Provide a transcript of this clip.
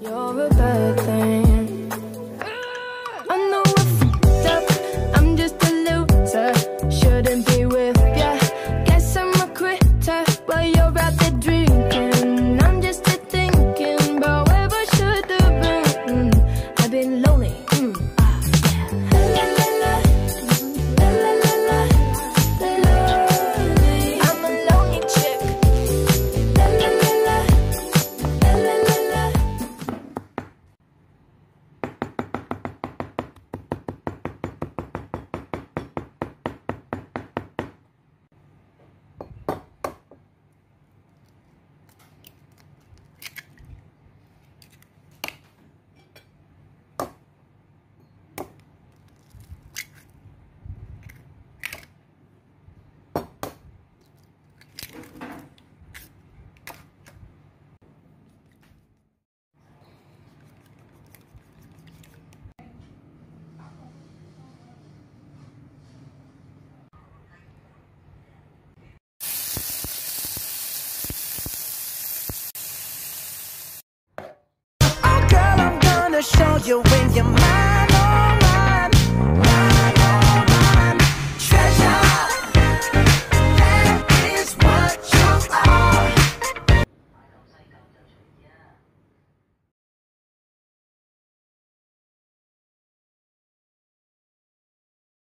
You're a bad thing. I know I fucked up. I'm just a loser. Shouldn't be with. Guess I'm a quitter while you're out there drinking. I'm just a thinking where I should have been. I've been lonely. Mm, show you when you're mine,